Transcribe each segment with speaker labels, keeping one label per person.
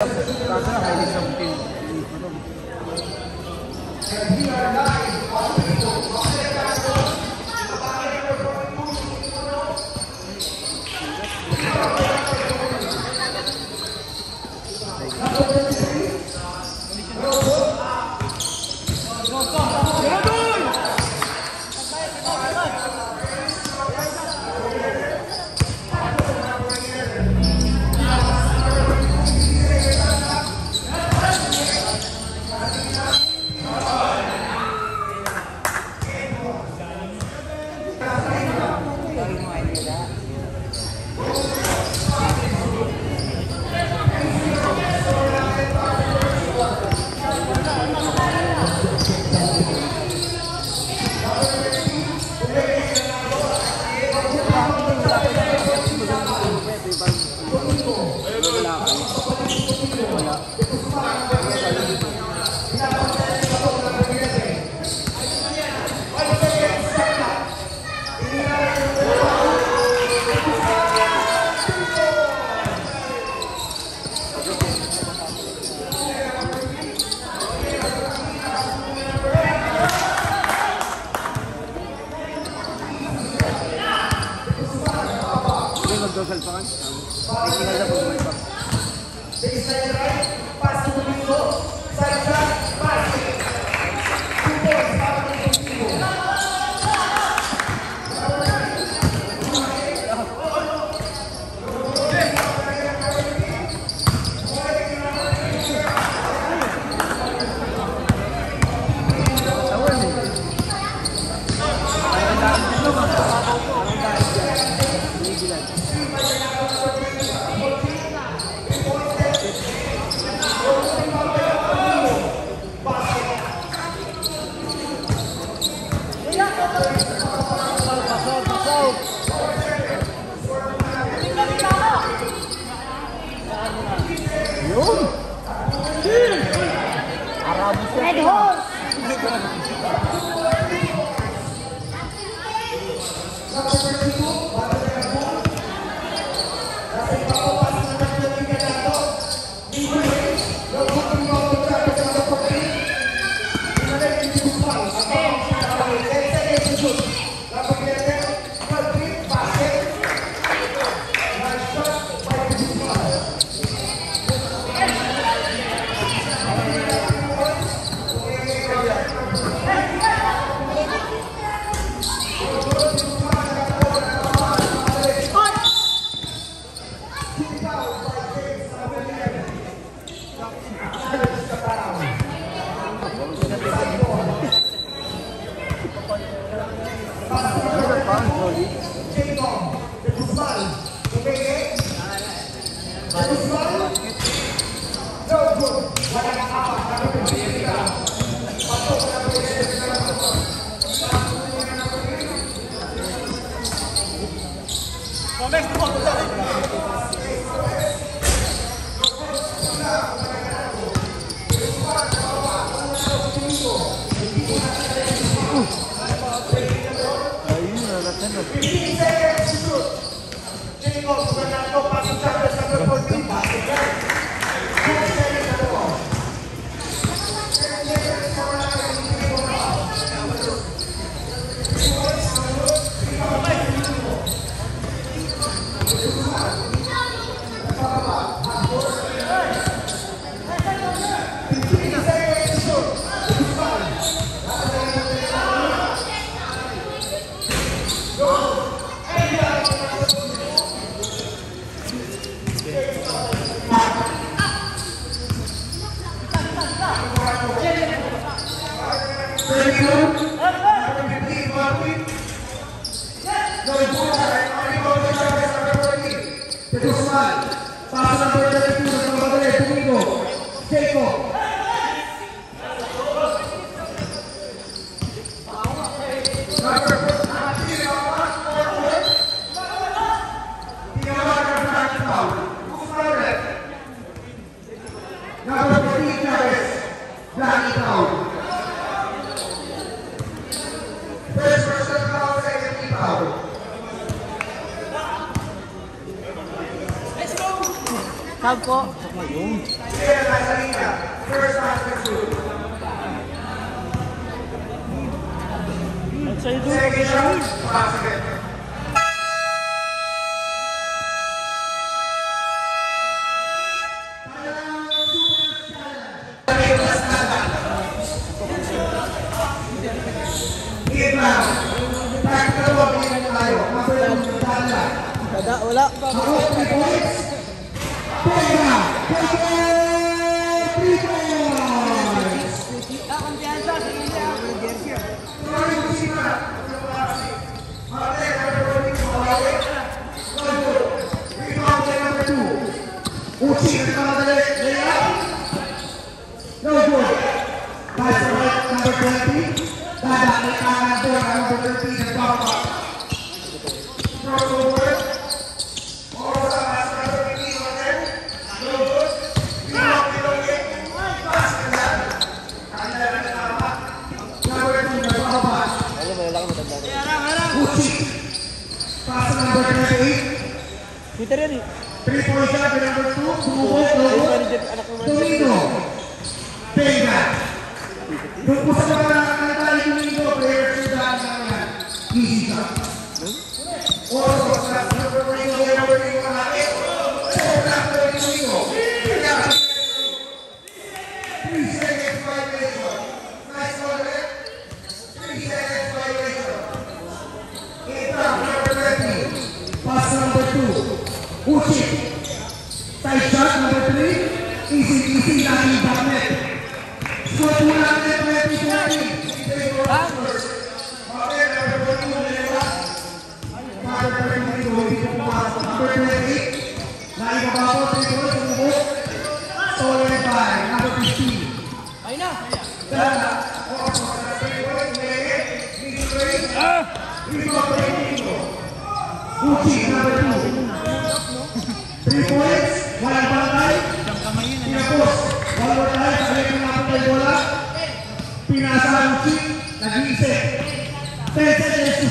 Speaker 1: Thank you. Medhor.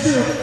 Speaker 1: Thank
Speaker 2: you.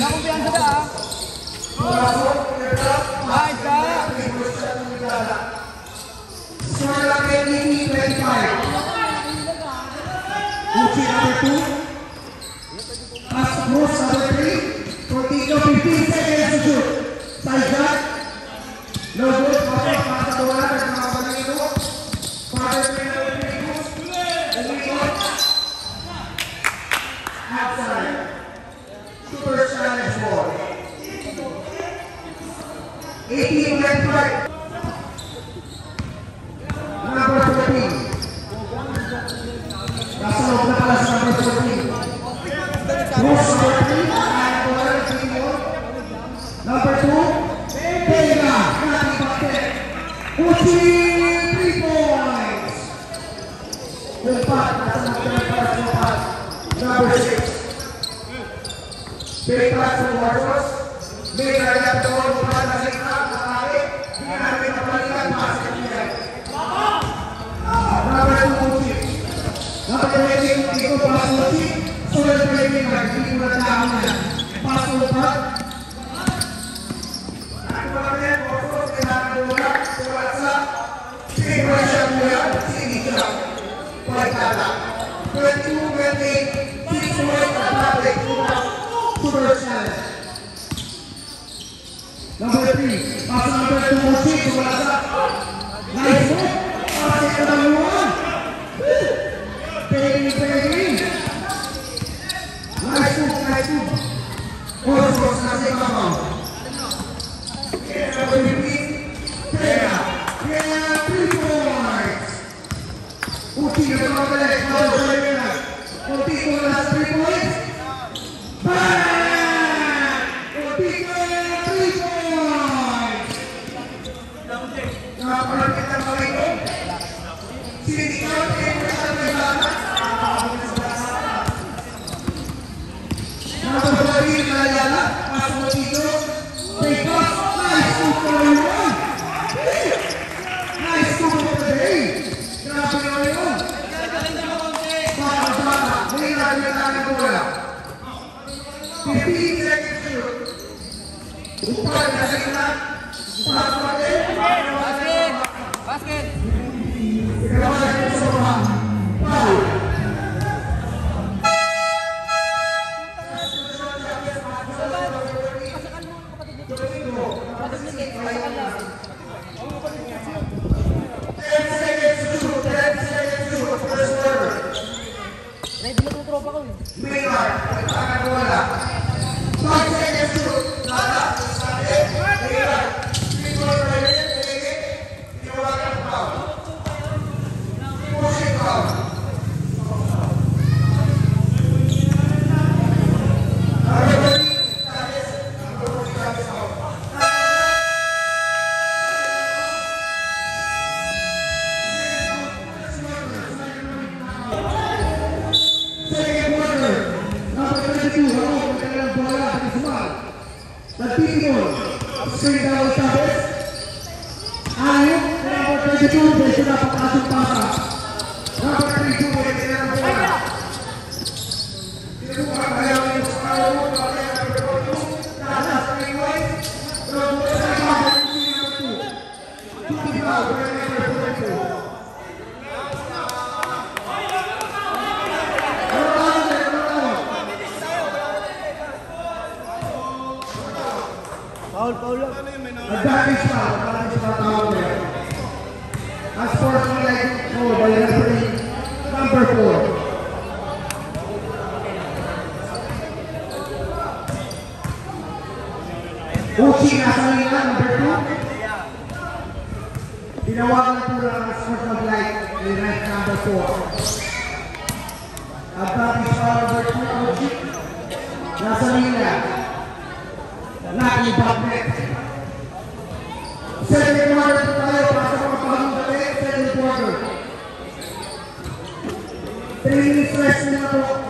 Speaker 2: Nakumpihan sa da. Pasang untuk musik kepada Nice Pasang kepada luar cabinet. Second quarter tayo, pasok ang pangalang second quarter. Three stress na po.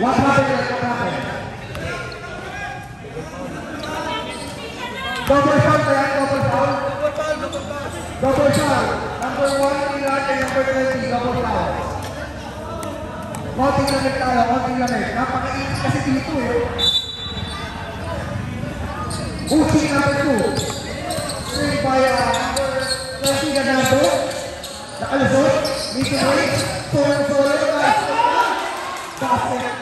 Speaker 2: What happened? Double? Double? Double foul. Number 1, Ilan, and number 20, double foul. Konting lamig tayo, konting lamig. Napakainit kasi dito eh. Uchi number 2. String by uh, number 20 Ganado. Nakalusot. Meeting range. Solo, solo. Nice. Basket.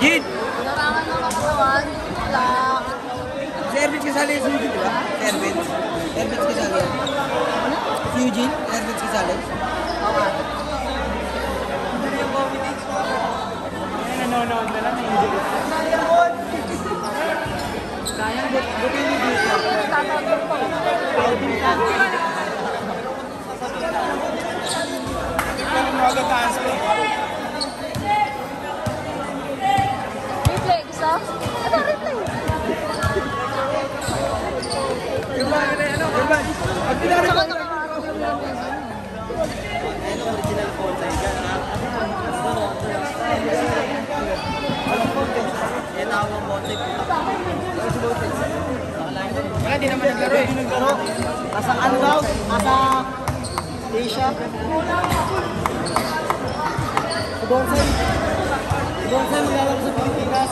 Speaker 1: जी एयरबिच के साले एयरबिच एयरबिच के साले फ्यूजिन एयरबिच के साले नो नो
Speaker 3: मेरा नहीं
Speaker 1: Magataas ko.
Speaker 3: Replay, gusto?
Speaker 1: Eh. Asa Asia. Bonsai, bonsai
Speaker 2: mendalam seperti kikas.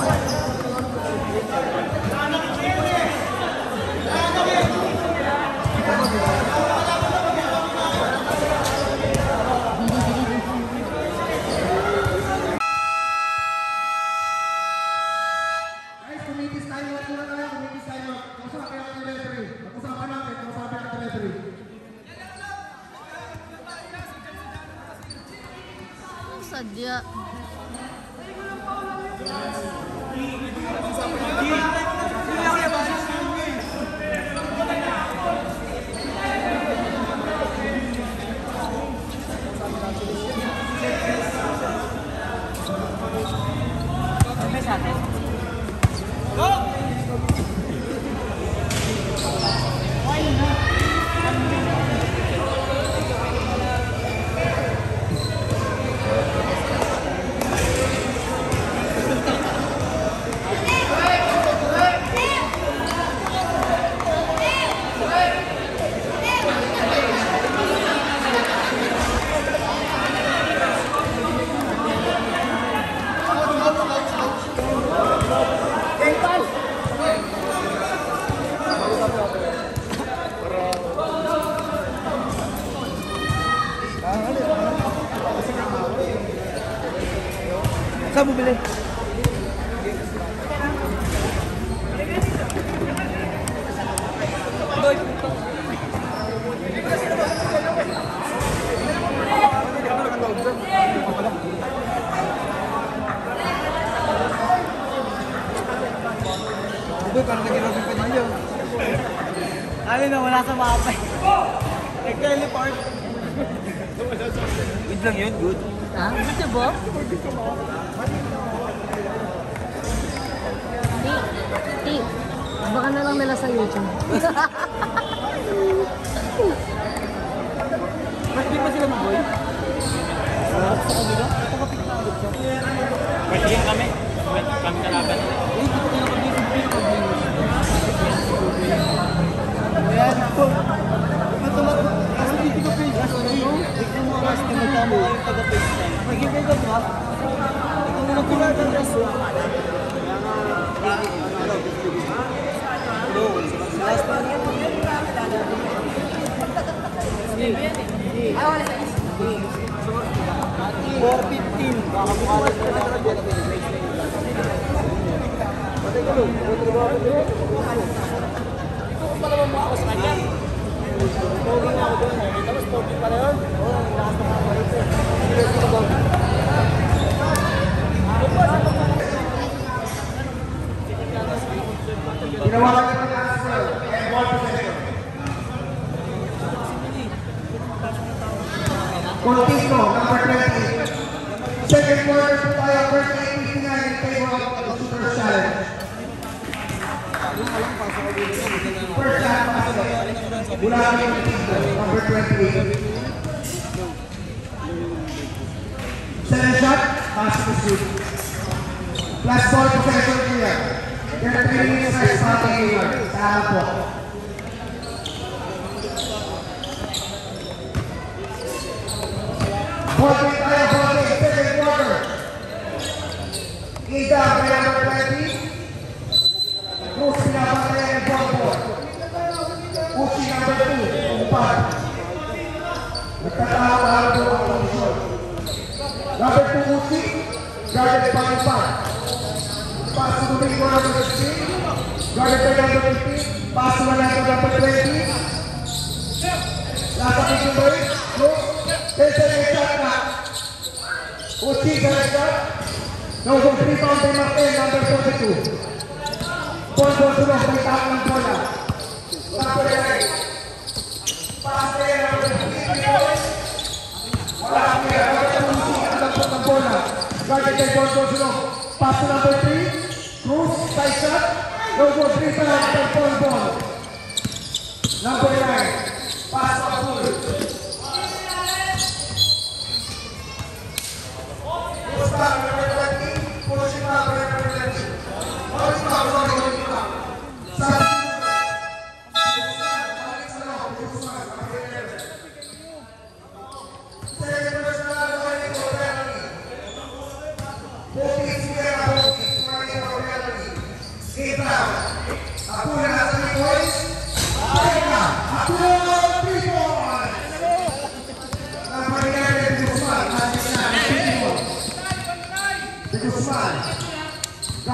Speaker 2: Number 28. Second shot, pass to shoot. Last ball possession three minutes na starting here. Tama po. Ballgame tayo, ballgame. Second quarter. Ida, kaya 20. Cruz, pinapataya ng ball ball. Uchi number 2. Umpat. katawag ng opposition. Dapat pumuti, galit pangipan. Paso numero 116, galit pa ng 20, paso na lang ng dapat 20. Nasa kisyo ba rin? No? Kesa na isa na. Uchi, galit ka. Now, kung 3 pound ay Martin, number 42. Ponto sulong, may taong ng bola. Paso na lang. Paso na lang. Vai ter gol do João. Passa na Botri. Cruz, sai chato. Eu vou para na tampona bola. Na Goiânia. Passa para Túlio. Gustavo, vai para aqui. Continua para aqui. Pode estar usando o Sabe?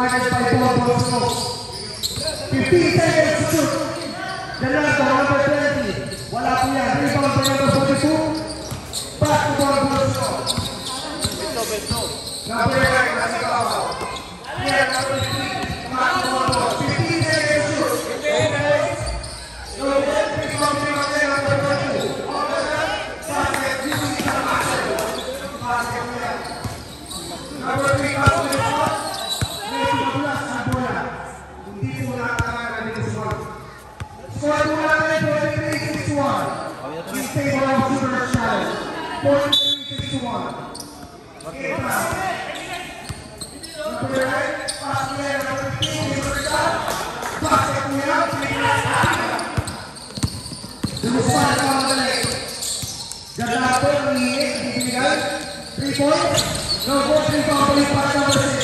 Speaker 2: Guarded by Paul Bosco. 15 seconds to shoot. Ganado, number 20. Wala po yan. Rebound by number 42. Back to Paul Bosco. Number 9, nasa kawaw. Here, number 3. Back to हमारा काम कर रहे जब आपको tree point नौ को three point पर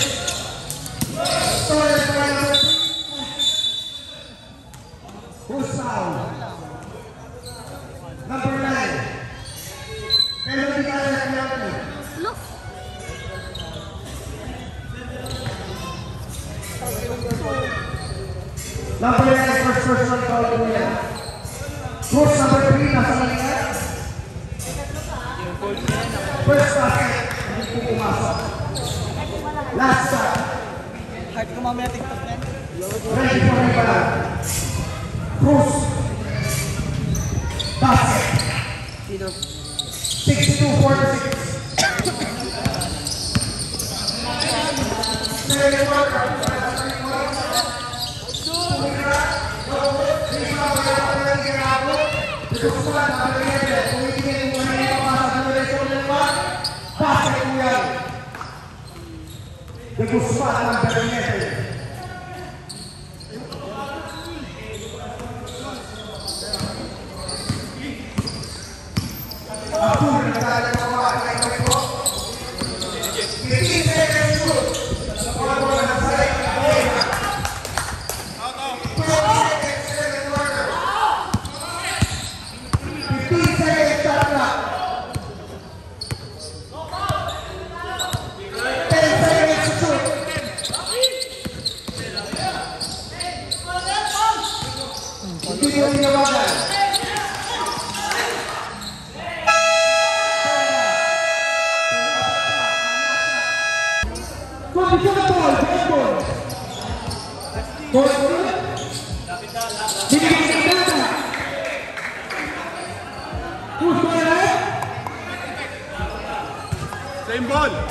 Speaker 2: Vamos, vamos, vamos, vamos. Diga que você canta. Puxa, né? Sem bola.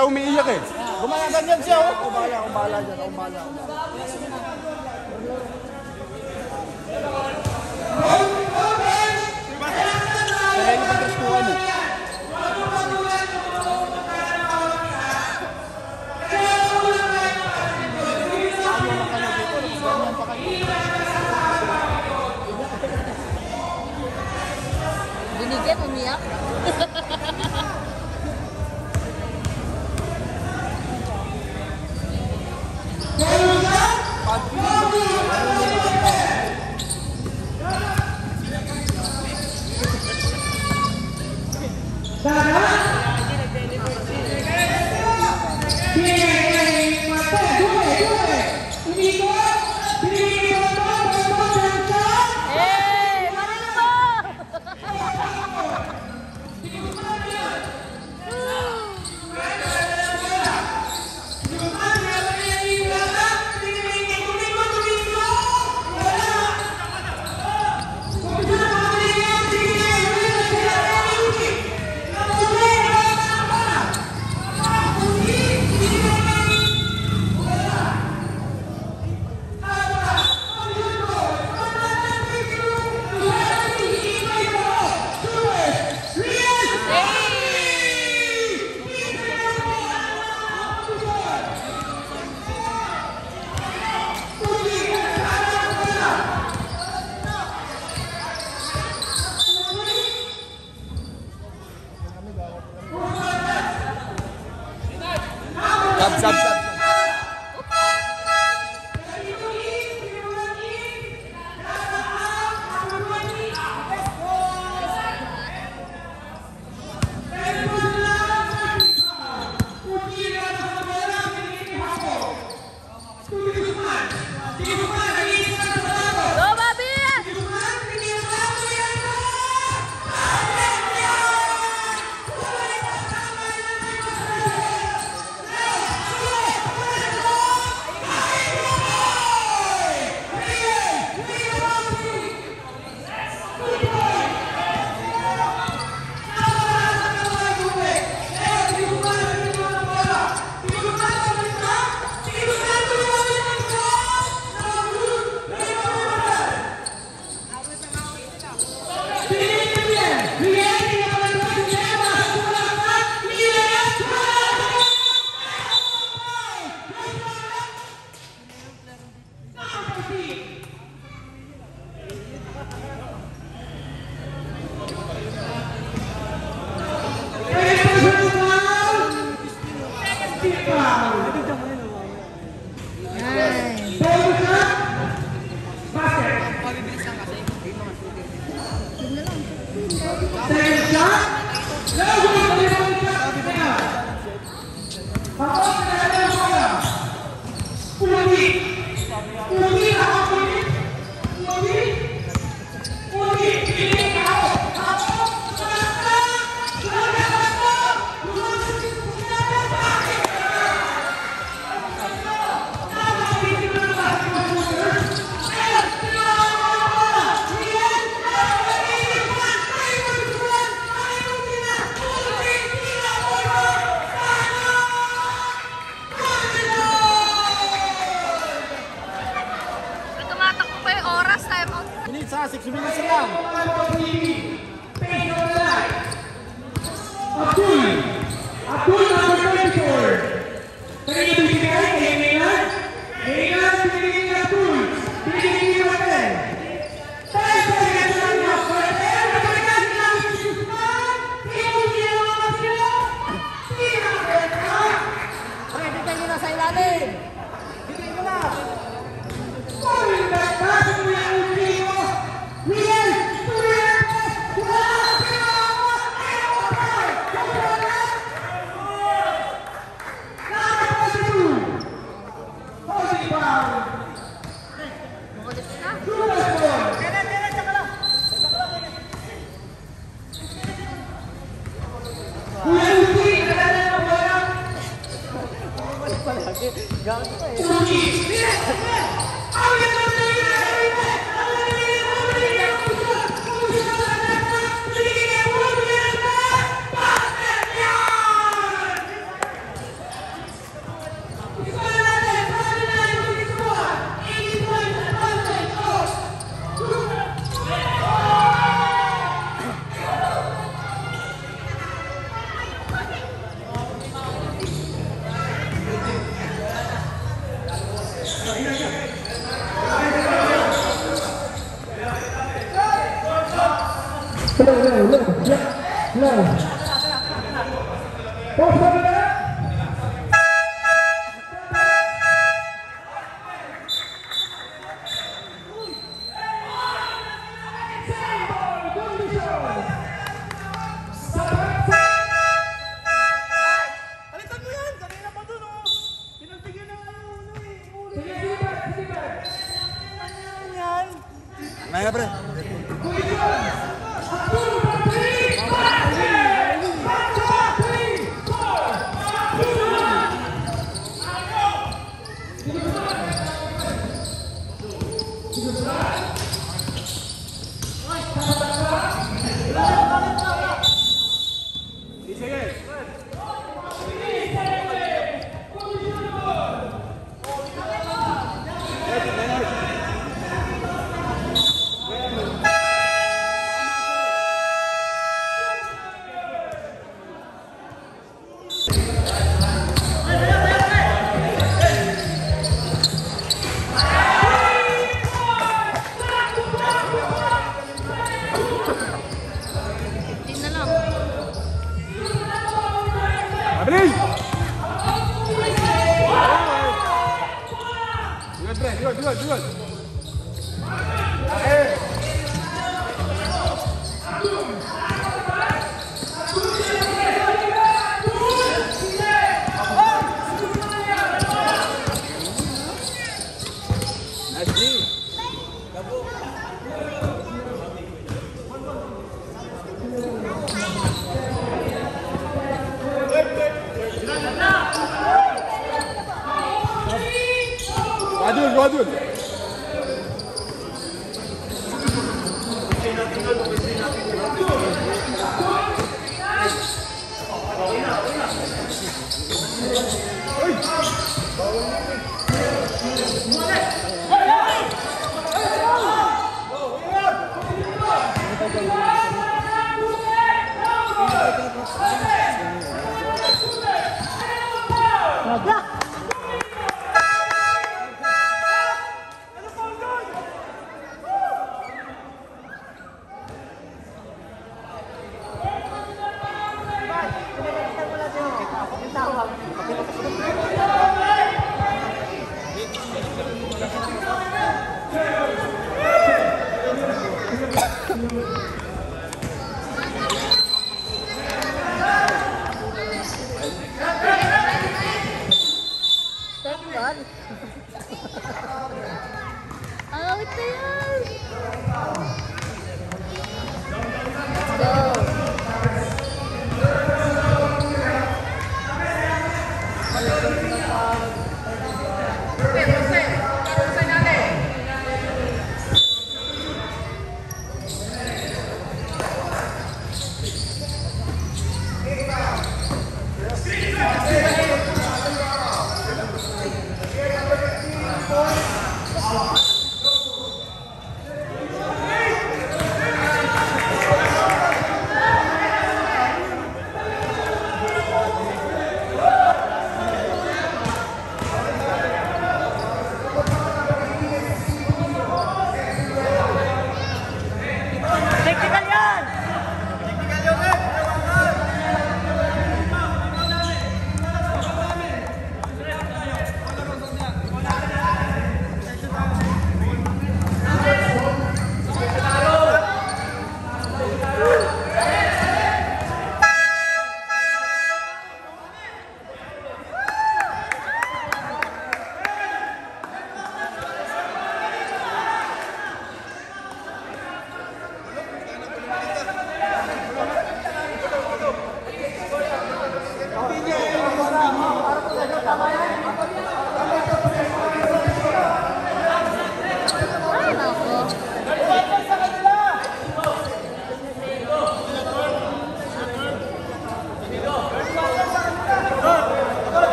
Speaker 3: تاومي هي غير.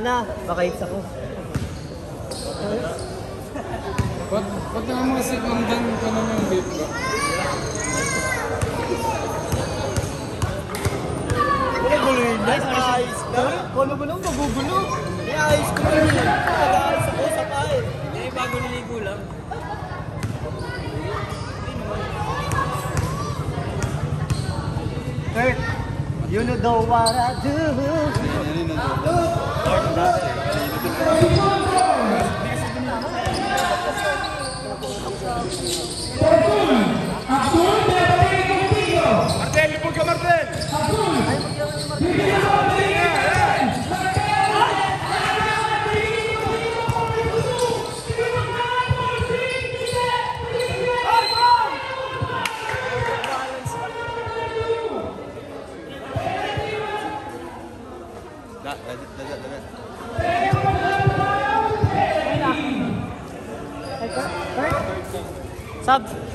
Speaker 4: sana. Baka hits
Speaker 1: ako.
Speaker 4: Ba't,
Speaker 5: ba't naman mga sigundan ko naman yung beef ba?
Speaker 1: Gulo yun na, ayos na. Kung ano ba magugulo? May sa tayo. Hindi, bago niligo You know what I do. Azul, azul,
Speaker 6: te lo digo contigo.
Speaker 1: Martel, Martel.
Speaker 2: Up.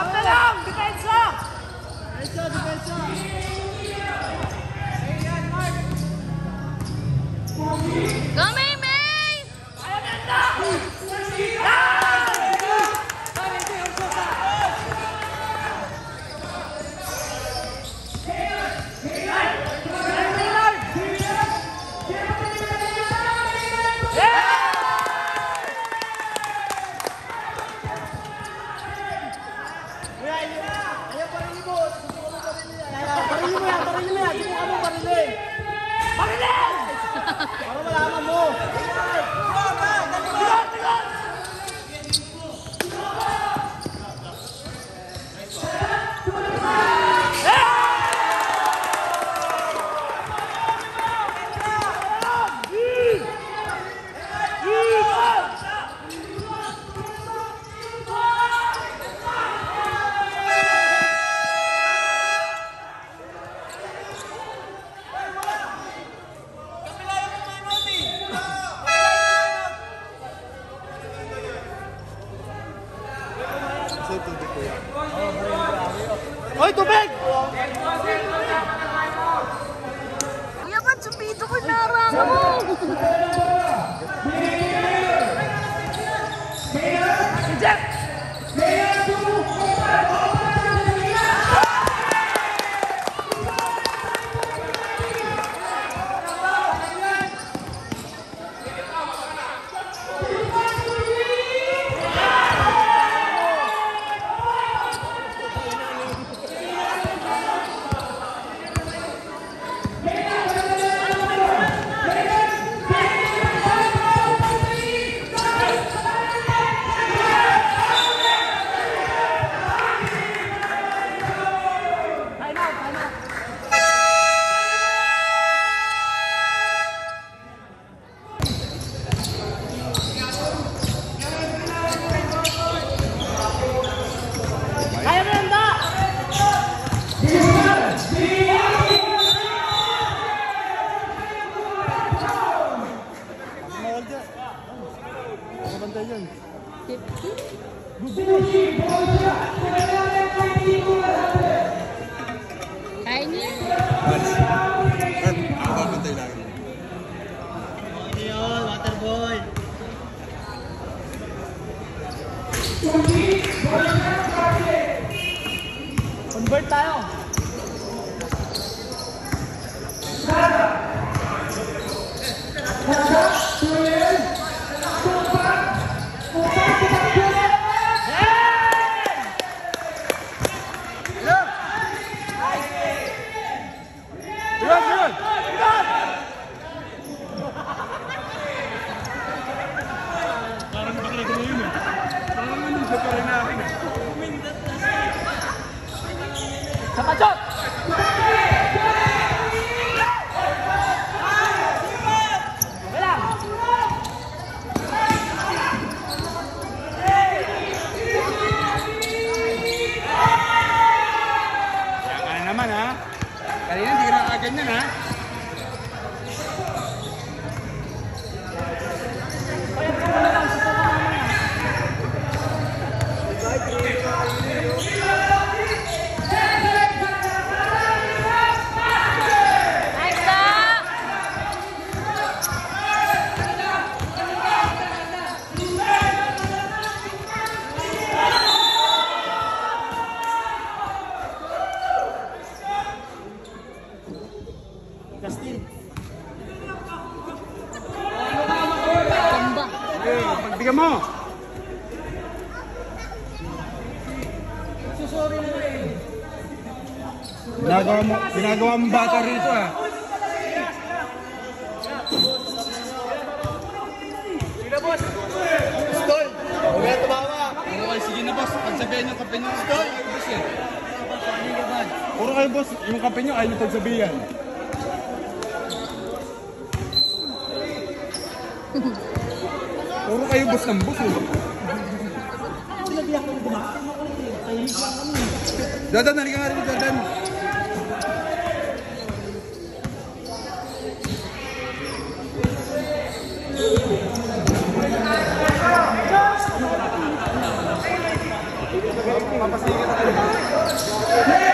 Speaker 2: Appellant,
Speaker 1: difesa! Difesa, difesa!
Speaker 2: Ginagawa mo, ginagawa mo bata rito ah.
Speaker 1: Stol! Huwag ka tumawa!
Speaker 7: Okay, sige na boss. Pagsabihin yung kape niyo. Boss eh.
Speaker 2: Puro kayo boss, yung kape nyo ayaw nyo pagsabihan. Puro kayo boss ng boss eh. Jordan, halika nga rin
Speaker 1: Papasige na
Speaker 2: tayo.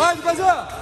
Speaker 1: Haydi gaza.